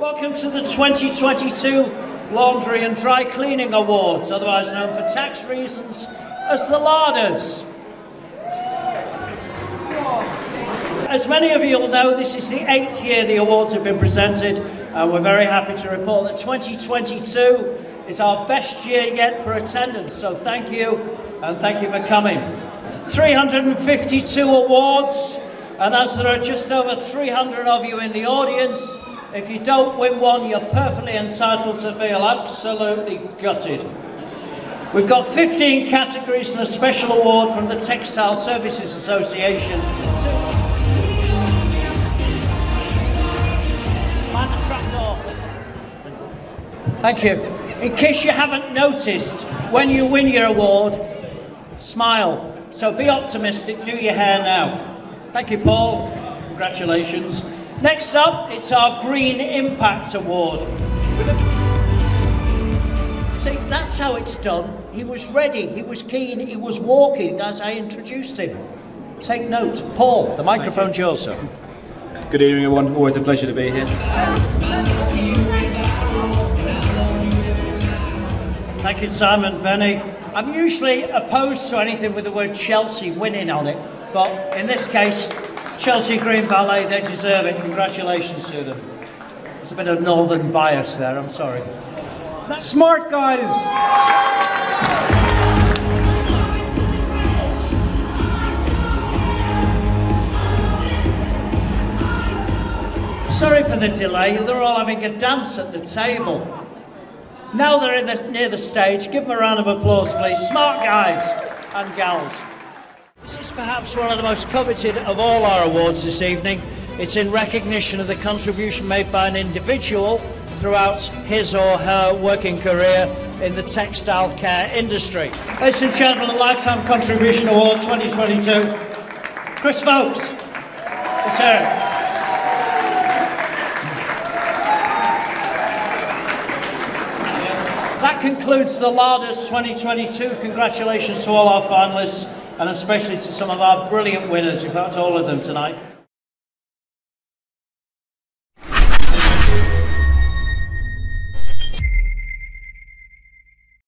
Welcome to the 2022 Laundry and Dry Cleaning Awards, otherwise known for tax reasons as the LADAs. As many of you will know, this is the eighth year the awards have been presented, and we're very happy to report that 2022 is our best year yet for attendance. So thank you, and thank you for coming. 352 awards, and as there are just over 300 of you in the audience, if you don't win one, you're perfectly entitled to feel absolutely gutted. We've got 15 categories and a special award from the Textile Services Association. Thank you. In case you haven't noticed, when you win your award, smile. So be optimistic, do your hair now. Thank you, Paul. Congratulations. Next up, it's our Green Impact Award. See, that's how it's done. He was ready, he was keen, he was walking as I introduced him. Take note. Paul, the microphone's yours, sir. Good evening, everyone. Always a pleasure to be here. Thank you, Simon Venny. I'm usually opposed to anything with the word Chelsea winning on it, but in this case, Chelsea Green Ballet, they deserve it. Congratulations to them. There's a bit of northern bias there, I'm sorry. Smart guys! Sorry for the delay, they're all having a dance at the table. Now they're the, near the stage, give them a round of applause, please. Smart guys and gals. Perhaps one of the most coveted of all our awards this evening. It's in recognition of the contribution made by an individual throughout his or her working career in the textile care industry. Ladies and gentlemen, the Lifetime Contribution Award 2022, Chris. It's Eric. That concludes the LADAs 2022. Congratulations to all our finalists and especially to some of our brilliant winners, in fact all of them tonight.